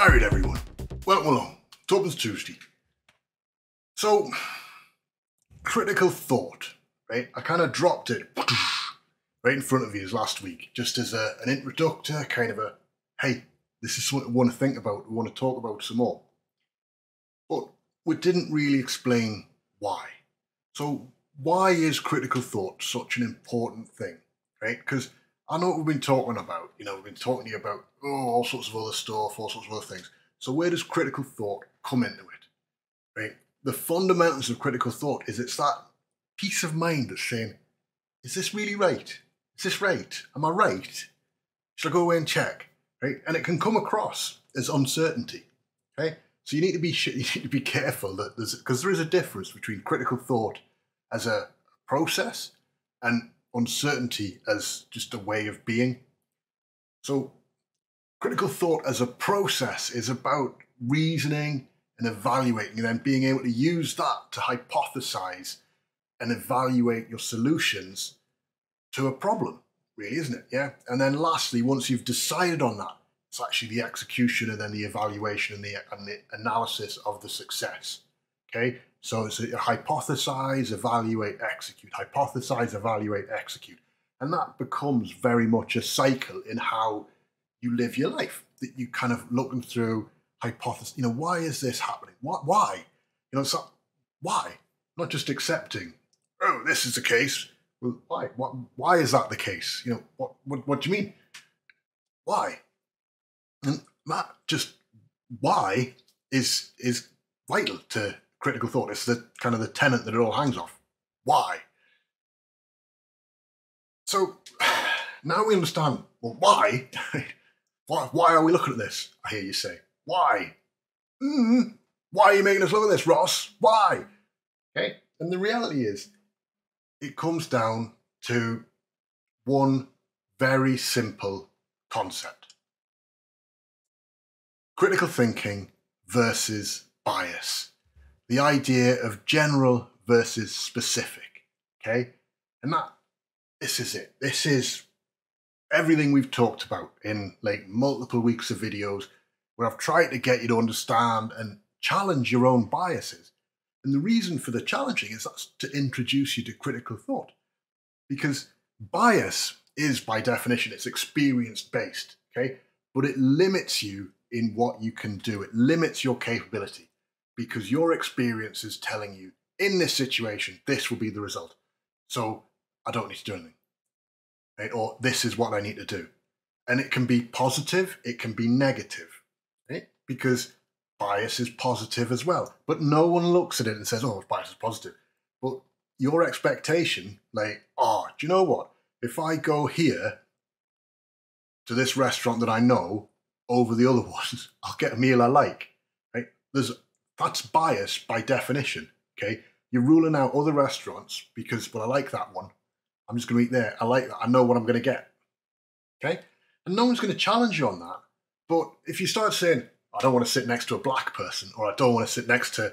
Alright everyone, welcome along. Tubbins Tuesday. So, critical thought, right? I kind of dropped it right in front of you last week, just as a, an introductor, kind of a, hey, this is something we want to think about, we want to talk about some more. But we didn't really explain why. So, why is critical thought such an important thing, right? Because I know what we've been talking about. You know, we've been talking to you about oh, all sorts of other stuff, all sorts of other things. So where does critical thought come into it? Right? The fundamentals of critical thought is it's that peace of mind that's saying, is this really right? Is this right? Am I right? Should I go away and check? Right? And it can come across as uncertainty. Okay? So you need to be you need to be careful that there's because there is a difference between critical thought as a process and uncertainty as just a way of being. So, critical thought as a process is about reasoning and evaluating, and then being able to use that to hypothesize and evaluate your solutions to a problem, really, isn't it? Yeah. And then, lastly, once you've decided on that, it's actually the execution and then the evaluation and the, and the analysis of the success. Okay. So it's a hypothesize, evaluate, execute, hypothesize, evaluate, execute. And that becomes very much a cycle in how you live your life. That you kind of looking through hypothesis, you know, why is this happening? What why? You know, so why? Not just accepting, oh, this is the case. Well, why? What why is that the case? You know, what what, what do you mean? Why? And that just why is is vital to critical thought. It's the kind of the tenet that it all hangs off. Why? So now we understand. Well, why? why? Why are we looking at this? I hear you say. Why? Mm, why are you making us look at this, Ross? Why? Okay. And the reality is, it comes down to one very simple concept critical thinking versus bias the idea of general versus specific. Okay. And that, this is it. This is everything we've talked about in like multiple weeks of videos where I've tried to get you to understand and challenge your own biases. And the reason for the challenging is that's to introduce you to critical thought. Because bias is by definition, it's experience based, okay? But it limits you in what you can do. It limits your capability because your experience is telling you in this situation, this will be the result. So I don't need to do anything. Right? Or this is what I need to do. And it can be positive, it can be negative. Right? Because bias is positive as well. But no one looks at it and says, oh, bias is positive. But your expectation, like, oh, do you know what? If I go here to this restaurant that I know over the other ones, I'll get a meal I like. Right? There's that's bias by definition. Okay, you're ruling out other restaurants because well, I like that one. I'm just going to eat there. I like that. I know what I'm going to get. Okay, and no one's going to challenge you on that. But if you start saying, I don't want to sit next to a black person, or I don't want to sit next to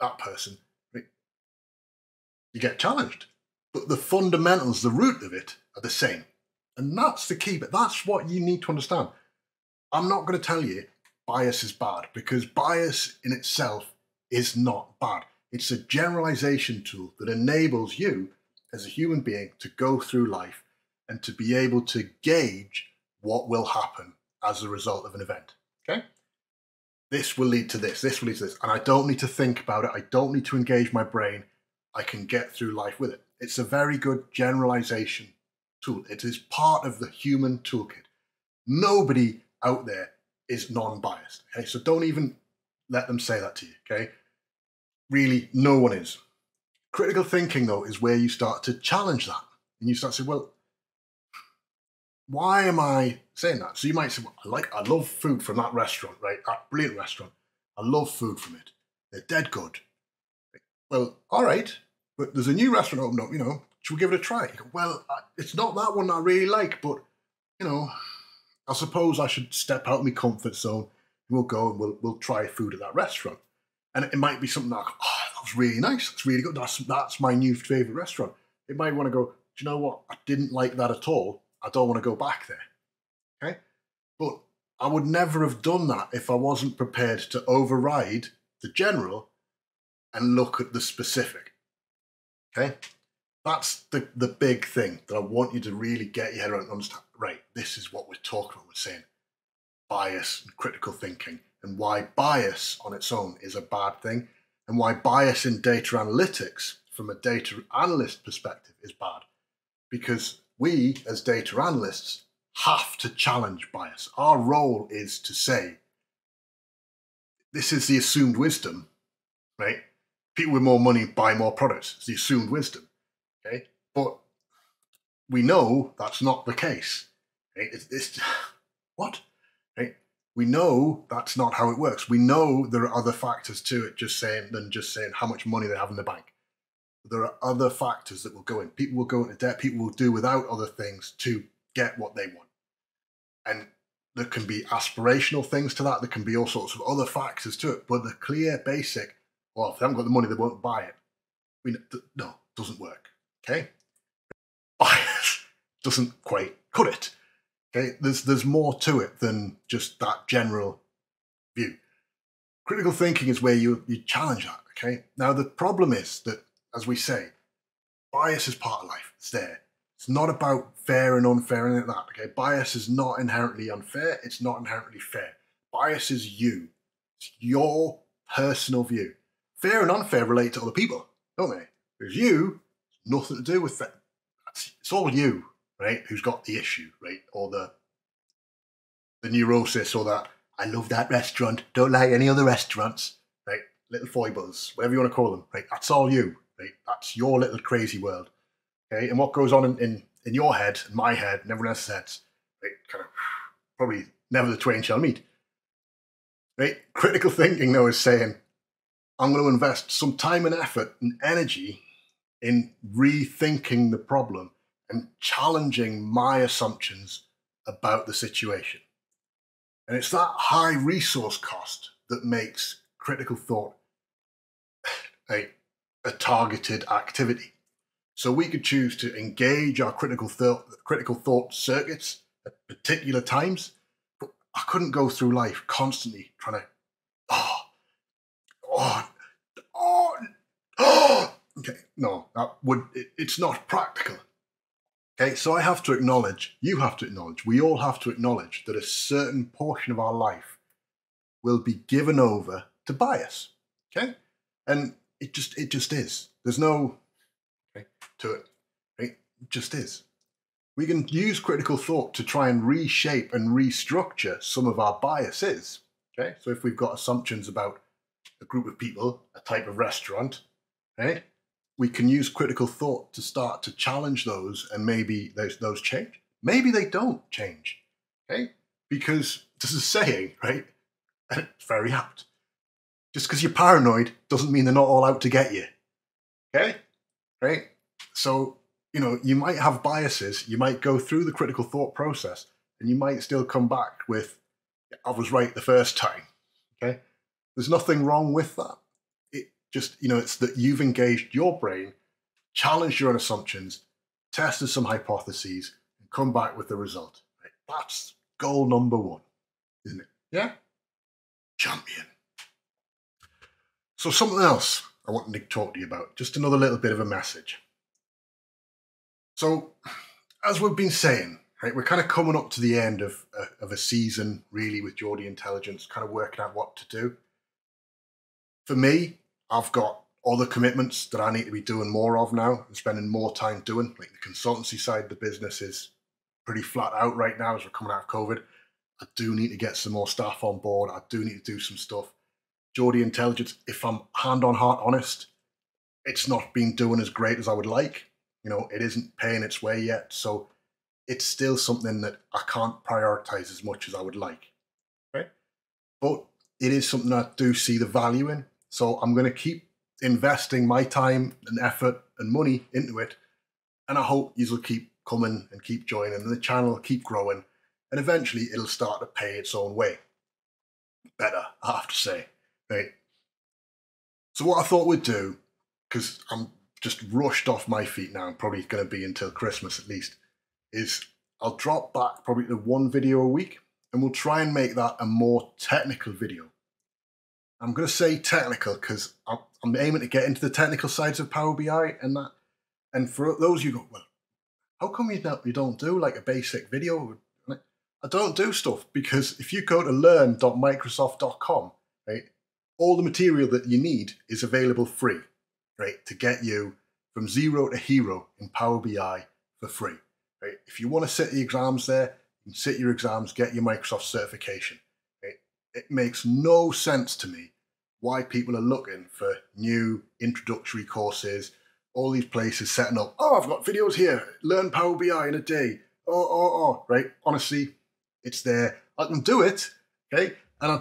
that person, you get challenged. But the fundamentals, the root of it, are the same. And that's the key, but that's what you need to understand. I'm not going to tell you bias is bad because bias in itself is not bad. It's a generalization tool that enables you as a human being to go through life and to be able to gauge what will happen as a result of an event. Okay? This will lead to this, this will lead to this. And I don't need to think about it. I don't need to engage my brain. I can get through life with it. It's a very good generalization tool. It is part of the human toolkit. Nobody out there is non-biased. Okay, so don't even let them say that to you. Okay, really, no one is. Critical thinking, though, is where you start to challenge that, and you start to say, "Well, why am I saying that?" So you might say, well, "I like, I love food from that restaurant, right? That brilliant restaurant. I love food from it. They're dead good." Well, all right, but there's a new restaurant opened up. You know, should we give it a try? Go, well, it's not that one I really like, but you know, I suppose I should step out of my comfort zone. And we'll go and we'll, we'll try food at that restaurant. And it might be something like, oh, that was really nice. That's really good. That's, that's my new favourite restaurant. It might want to go, do you know what? I didn't like that at all. I don't want to go back there. Okay? But I would never have done that if I wasn't prepared to override the general and look at the specific. Okay? That's the, the big thing that I want you to really get your head around and understand. Right, this is what we're talking about. We're saying bias and critical thinking, and why bias on its own is a bad thing, and why bias in data analytics from a data analyst perspective is bad. Because we, as data analysts, have to challenge bias. Our role is to say, this is the assumed wisdom, right? People with more money buy more products. It's the assumed wisdom, okay? But we know that's not the case. Right? It's, it's what? Right? We know that's not how it works. We know there are other factors to it just saying than just saying how much money they have in the bank. There are other factors that will go in. People will go into debt. People will do without other things to get what they want. And there can be aspirational things to that. There can be all sorts of other factors to it. But the clear, basic, well, if they haven't got the money, they won't buy it. I mean, no, doesn't work. Okay, bias doesn't quite cut it. Okay, there's there's more to it than just that general view. Critical thinking is where you you challenge that. Okay, now the problem is that, as we say, bias is part of life. It's there. It's not about fair and unfair and like that. Okay, bias is not inherently unfair. It's not inherently fair. Bias is you. It's your personal view. Fair and unfair relate to other people, don't they? There's you, nothing to do with that. It's all you, right? Who's got the issue, right? Or the the neurosis, or that I love that restaurant, don't like any other restaurants, right? Little foibles, whatever you want to call them, right? That's all you, right? That's your little crazy world. Okay, and what goes on in, in, in your head, and my head, and everyone else's heads, right? Kind of probably never the twain shall meet. Right? Critical thinking, though, is saying, I'm going to invest some time and effort and energy in rethinking the problem and challenging my assumptions about the situation. And it's that high resource cost that makes critical thought a, a targeted activity. So we could choose to engage our critical thought, critical thought circuits at particular times, but I couldn't go through life constantly trying to, oh, oh, oh, oh. Okay, no, that would it, it's not practical. Okay, so I have to acknowledge, you have to acknowledge, we all have to acknowledge that a certain portion of our life will be given over to bias. Okay, and it just it just is. There's no okay, to it. It just is. We can use critical thought to try and reshape and restructure some of our biases. Okay, so if we've got assumptions about a group of people, a type of restaurant, right? We can use critical thought to start to challenge those, and maybe those those change. Maybe they don't change. Okay, because there's a saying, right? And it's very apt. Just because you're paranoid doesn't mean they're not all out to get you. Okay, right? So, you know, you might have biases, you might go through the critical thought process, and you might still come back with, I was right the first time. Okay? There's nothing wrong with that. Just, you know, it's that you've engaged your brain, challenged your own assumptions, tested some hypotheses, and come back with the result. Right? That's goal number one, isn't it? Yeah? Champion. So, something else I wanted to talk to you about, just another little bit of a message. So, as we've been saying, right, we're kind of coming up to the end of, uh, of a season, really, with Geordie Intelligence, kind of working out what to do. For me, I've got other commitments that I need to be doing more of now and spending more time doing. Like the consultancy side of the business is pretty flat out right now as we're coming out of COVID. I do need to get some more staff on board. I do need to do some stuff. Geordie Intelligence, if I'm hand on heart honest, it's not been doing as great as I would like. You know, it isn't paying its way yet. So it's still something that I can't prioritize as much as I would like. Right. But it is something I do see the value in. So I'm going to keep investing my time and effort and money into it. And I hope you will keep coming and keep joining and the channel will keep growing. And eventually it'll start to pay its own way. Better, I have to say. Right. So what I thought we'd do, because I'm just rushed off my feet now, I'm probably going to be until Christmas at least, is I'll drop back probably to one video a week. and we'll try and make that a more technical video. I'm going to say technical because I'm, I'm aiming to get into the technical sides of Power BI and that. And for those you go, well, how come you don't, you don't do like a basic video? I don't do stuff because if you go to learn.microsoft.com, right, all the material that you need is available free, right, to get you from zero to hero in Power BI for free. Right? If you want to sit the exams there, you can sit your exams, get your Microsoft certification. It makes no sense to me why people are looking for new introductory courses, all these places setting up, oh, I've got videos here, learn Power BI in a day. Oh, oh, oh, right? Honestly, it's there. I can do it, okay? And I,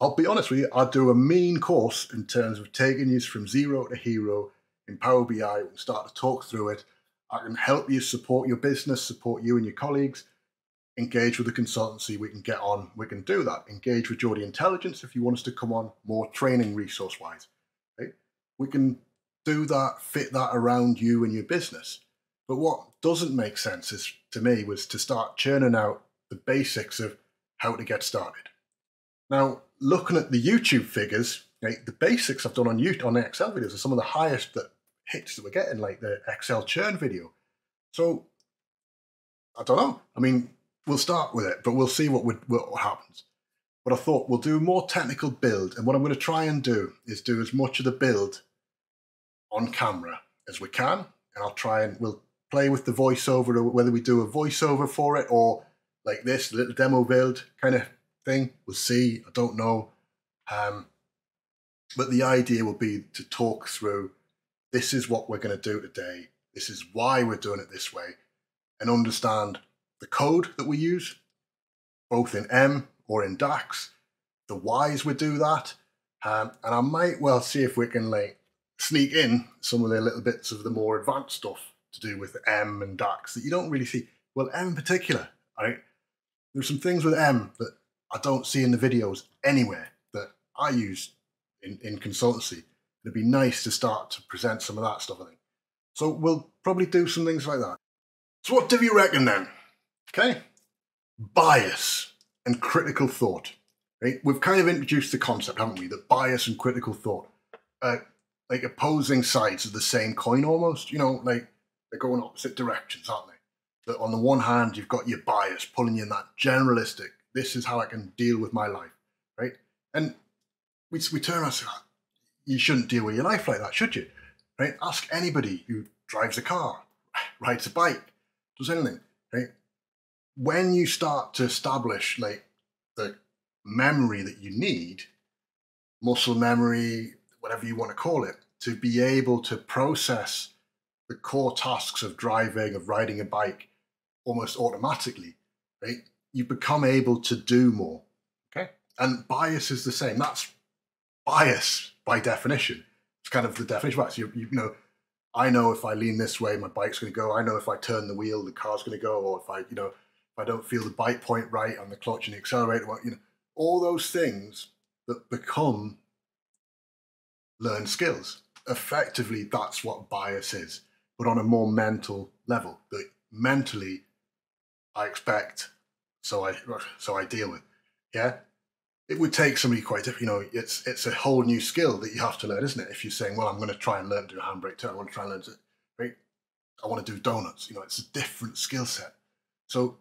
I'll be honest with you, I'll do a mean course in terms of taking you from zero to hero in Power BI. Can start to talk through it. I can help you support your business, support you and your colleagues. Engage with the consultancy. We can get on. We can do that. Engage with Geordie Intelligence if you want us to come on more training resource wise. Right? We can do that, fit that around you and your business. But what doesn't make sense is to me was to start churning out the basics of how to get started. Now, looking at the YouTube figures, the basics I've done on YouTube, on Excel videos are some of the highest that hits that we're getting, like the Excel churn video. So I don't know. I mean, we'll start with it, but we'll see what, would, what happens. But I thought we'll do more technical build, and what I'm going to try and do is do as much of the build on camera as we can, and I'll try and we'll play with the voiceover, whether we do a voiceover for it or like this little demo build kind of thing. We'll see. I don't know. Um, but the idea will be to talk through this is what we're going to do today. This is why we're doing it this way, and understand the code that we use, both in M or in DAX, the whys we do that, um, and I might well see if we can like sneak in some of the little bits of the more advanced stuff to do with M and DAX that you don't really see. Well, M in particular, right? There's some things with M that I don't see in the videos anywhere that I use in, in consultancy it'd be nice to start to present some of that stuff, I think. So we'll probably do some things like that. So what do you reckon then? Okay. Bias and critical thought. Right? We've kind of introduced the concept, haven't we? That bias and critical thought are like opposing sides of the same coin almost. You know, like they're going opposite directions, aren't they? That on the one hand, you've got your bias pulling you in that generalistic, this is how I can deal with my life, right? And we, we turn around and say, ah, you shouldn't deal with your life like that, should you? Right? Ask anybody who drives a car, rides a bike, does anything. Right? When you start to establish like the memory that you need, muscle memory, whatever you want to call it, to be able to process the core tasks of driving, of riding a bike almost automatically, right? You become able to do more. Okay. And bias is the same. That's bias by definition. It's kind of the definition. Right? So you, you know, I know if I lean this way, my bike's going to go. I know if I turn the wheel, the car's going to go. Or if I, you know, I don't feel the bite point right on the clutch and the accelerator, you know, all those things that become learned skills. Effectively, that's what bias is, but on a more mental level. That mentally, I expect, so I so I deal with. Yeah, it would take somebody quite different. You know, it's it's a whole new skill that you have to learn, isn't it? If you're saying, well, I'm going to try and learn to do a handbrake turn, I want to try and learn to, right? I want to do donuts. You know, it's a different skill set. So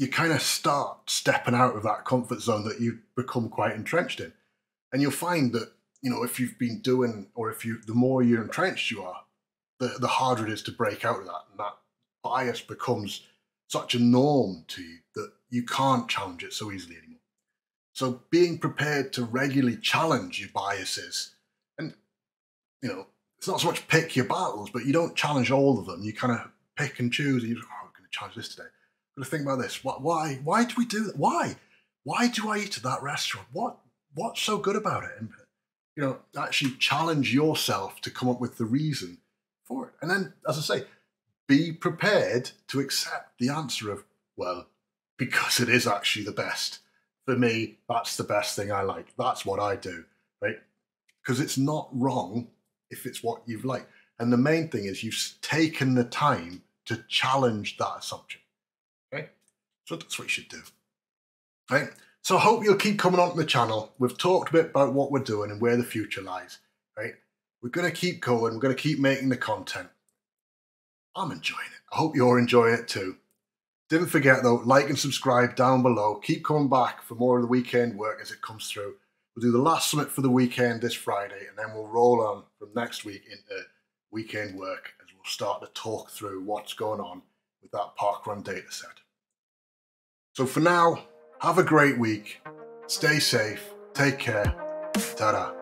you kind of start stepping out of that comfort zone that you've become quite entrenched in, and you'll find that you know if you've been doing, or if you, the more you're entrenched you are, the the harder it is to break out of that, and that bias becomes such a norm to you that you can't challenge it so easily anymore. So being prepared to regularly challenge your biases, and you know, it's not so much pick your battles, but you don't challenge all of them. You kind of pick and choose. And you, oh, I'm going to challenge this today. To think about this. Why? Why do we do that? Why? Why do I eat at that restaurant? What? What's so good about it? And you know, actually challenge yourself to come up with the reason for it. And then, as I say, be prepared to accept the answer of, well, because it is actually the best for me, that's the best thing I like. That's what I do, right? Because it's not wrong if it's what you've liked. And the main thing is you've taken the time to challenge that assumption. So that's what you should do. Right? So I hope you'll keep coming onto the channel. We've talked a bit about what we're doing and where the future lies. Right? We're going to keep going. We're going to keep making the content. I'm enjoying it. I hope you're enjoying it too. Didn't forget though, like and subscribe down below. Keep coming back for more of the weekend work as it comes through. We'll do the last summit for the weekend this Friday, and then we'll roll on from next week into weekend work as we'll start to talk through what's going on with that parkrun data set. So for now, have a great week. Stay safe. Take care. Ta-da.